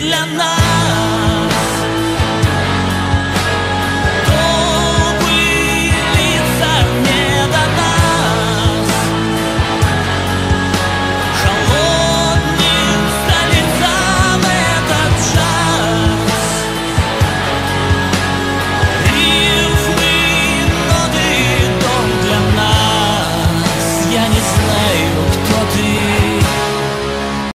la night.